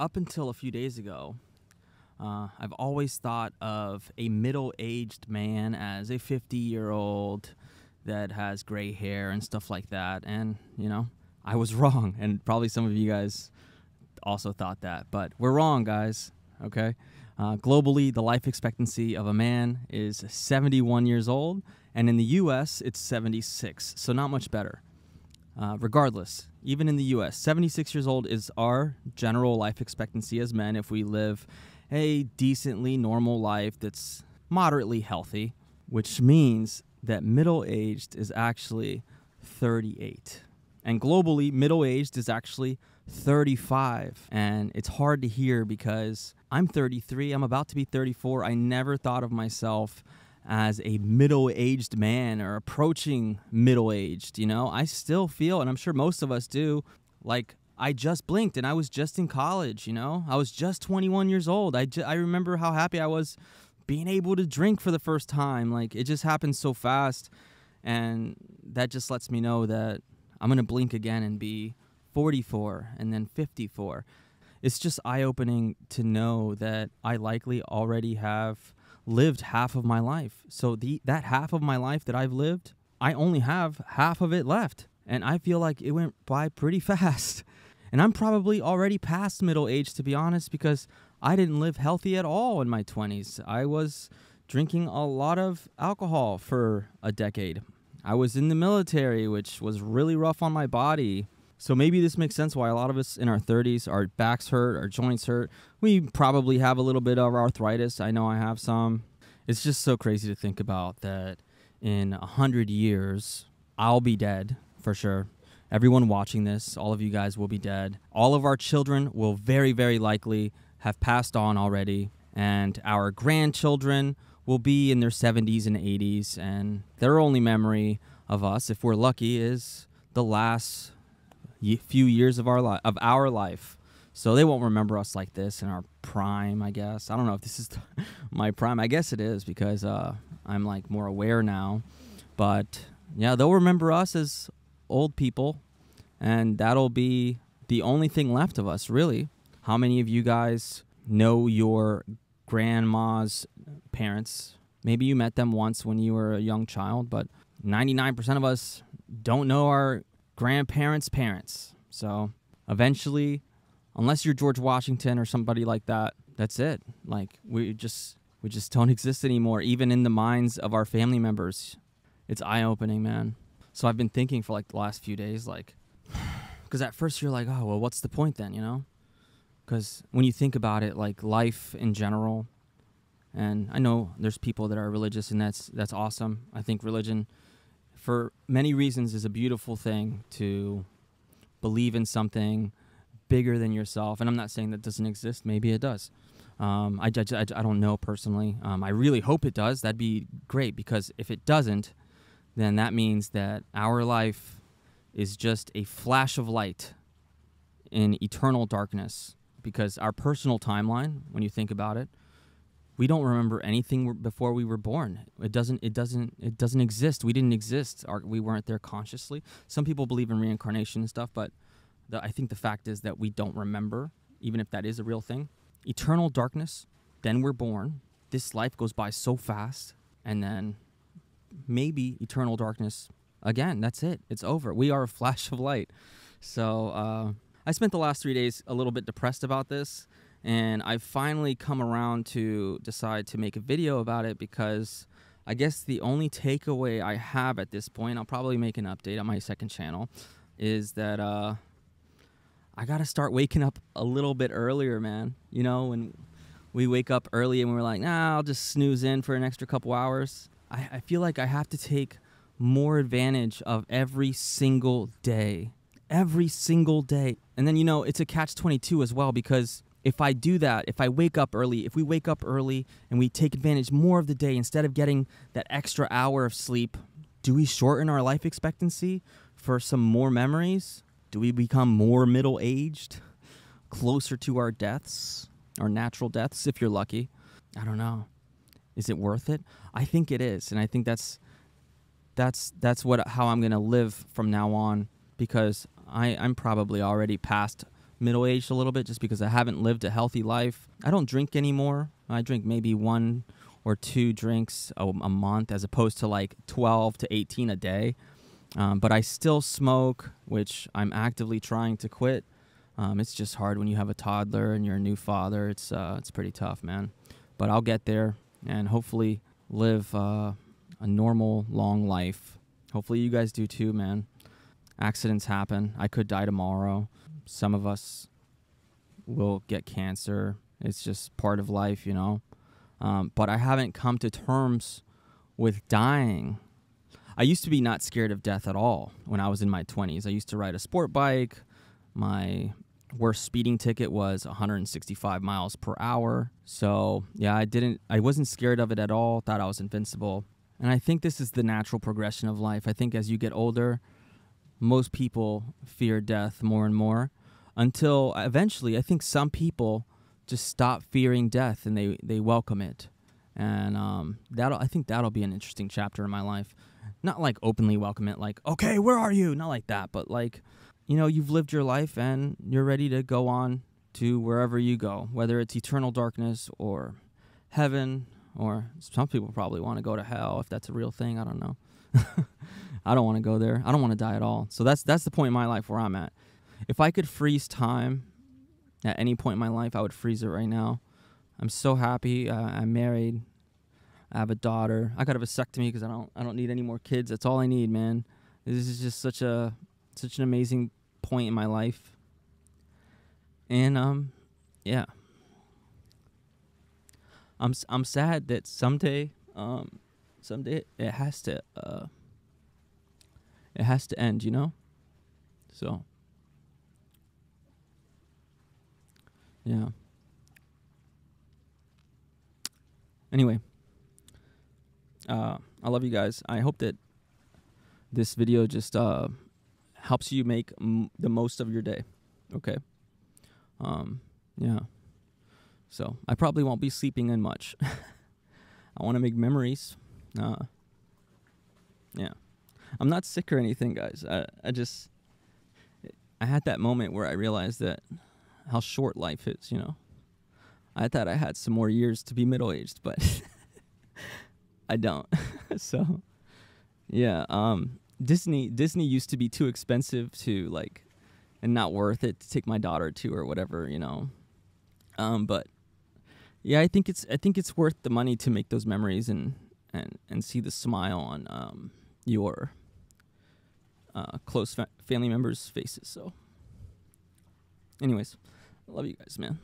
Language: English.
up until a few days ago, uh, I've always thought of a middle aged man as a 50 year old that has gray hair and stuff like that. And, you know, I was wrong. And probably some of you guys also thought that. But we're wrong, guys. Okay? Uh, globally, the life expectancy of a man is 71 years old. And in the US, it's 76. So not much better. Uh, regardless, even in the US, 76 years old is our general life expectancy as men if we live a decently normal life that's moderately healthy, which means that middle aged is actually 38. And globally, middle aged is actually 35. And it's hard to hear because I'm 33, I'm about to be 34. I never thought of myself as a middle aged man or approaching middle aged. You know, I still feel, and I'm sure most of us do, like I just blinked and I was just in college, you know? I was just 21 years old. I, remember how happy I was being able to drink for the first time. Like it just happened so fast. And that just lets me know that I'm going to blink again and be 44 and then 54. It's just eye opening to know that I likely already have lived half of my life. So the that half of my life that I've lived, I only have half of it left. And I feel like it went by pretty fast. And I'm probably already past middle age, to be honest, because I didn't live healthy at all in my 20s. I was drinking a lot of alcohol for a decade. I was in the military, which was really rough on my body. So maybe this makes sense why a lot of us in our 30s, our backs hurt, our joints hurt. We probably have a little bit of arthritis. I know I have some. It's just so crazy to think about that in a 100 years, I'll be dead for sure. Everyone watching this, all of you guys will be dead. All of our children will very, very likely have passed on already. And our grandchildren will be in their 70s and 80s. And their only memory of us, if we're lucky, is the last few years of our, li- of our life. So they won't remember us like this in our prime, I guess. I don't know if this is my prime. I guess it is because uh, I'm like more aware now. But yeah, they'll remember us as old people, and that'll be the only thing left of us, really. How many of you guys know your grandma's parents? Maybe you met them once when you were a young child, but 99% of us don't know our grandparents' parents. So eventually, unless you're George Washington or somebody like that, that's it. Like we just we just don't exist anymore, even in the minds of our family members. It's eye opening, man. So I've been thinking for like the last few days, like, because at first you're like, oh, well, what's the point then, you know? Because when you think about it, like life in general, and I know there's people that are religious, and that's that's awesome. I think religion, for many reasons, is a beautiful thing to believe in something bigger than yourself. And I'm not saying that doesn't exist. Maybe it does. Um, I, I, I, don't know personally. Um, I really hope it does. That'd be great because if it doesn't, then that means that our life is just a flash of light in eternal darkness because our personal timeline when you think about it we don't remember anything before we were born it doesn't it doesn't it doesn't exist we didn't exist our, we weren't there consciously some people believe in reincarnation and stuff but the, i think the fact is that we don't remember even if that is a real thing eternal darkness then we're born this life goes by so fast and then maybe eternal darkness again. That's it. It's over. We are a flash of light. So uh, I spent the last three days a little bit depressed about this, and I've finally come around to decide to make a video about it because I guess the only takeaway I have at this point, I'll probably make an update on my second channel, is that uh, I got to start waking up a little bit earlier, man. You know, when we wake up early and we're like, nah, I'll just snooze in for an extra couple hours. I, I feel like I have to take more advantage of every single day. Every single day. And then, you know, it's a catch 22 as well because if I do that, if I wake up early, if we wake up early and we take advantage more of the day instead of getting that extra hour of sleep, do we shorten our life expectancy for some more memories? Do we become more middle aged, closer to our deaths, our natural deaths, if you're lucky? I don't know. Is it worth it? I think it is, and I think that's that's that's what how I'm gonna live from now on because I I'm probably already past middle aged a little bit just because I haven't lived a healthy life. I don't drink anymore. I drink maybe one or two drinks a, a month as opposed to like 12 to 18 a day. Um, but I still smoke, which I'm actively trying to quit. Um, it's just hard when you have a toddler and you're a new father. It's uh, it's pretty tough, man. But I'll get there and hopefully live uh, a normal, long life. Hopefully you guys do too, man. Accidents happen. I could die tomorrow. Some of us will get cancer. It's just part of life, you know. Um, but I haven't come to terms with dying. I used to be not scared of death at all when I was in my 20s. I used to ride a sport bike. My worst speeding ticket was 165 miles per hour. So, yeah, I didn't I wasn't scared of it at all. Thought I was invincible. And I think this is the natural progression of life. I think as you get older, most people fear death more and more until eventually I think some people just stop fearing death and they they welcome it. And um that'll I think that'll be an interesting chapter in my life. Not like openly welcome it like, "Okay, where are you?" Not like that, but like you know, you've lived your life and you're ready to go on to wherever you go, whether it's eternal darkness or heaven, or some people probably want to go to hell if that's a real thing. I don't know. I don't want to go there. I don't want to die at all. So that's that's the point in my life where I'm at. If I could freeze time at any point in my life, I would freeze it right now. I'm so happy. Uh, I'm married. I have a daughter. I got a vasectomy because I don't I don't need any more kids. That's all I need, man. This is just such a such an amazing point in my life. And um yeah. I'm I'm sad that someday um someday it has to uh it has to end, you know? So Yeah. Anyway, uh, I love you guys. I hope that this video just uh, helps you make m- the most of your day. Okay. Um, yeah. So I probably won't be sleeping in much. I want to make memories. Uh, yeah. I'm not sick or anything, guys. I, I just, I had that moment where I realized that how short life is, you know. I thought I had some more years to be middle aged, but I don't. so, yeah. Um, Disney Disney used to be too expensive to like and not worth it to take my daughter to or whatever, you know. Um, but yeah, I think it's I think it's worth the money to make those memories and and and see the smile on um, your uh, close fa- family members' faces. So, anyways, love you guys, man.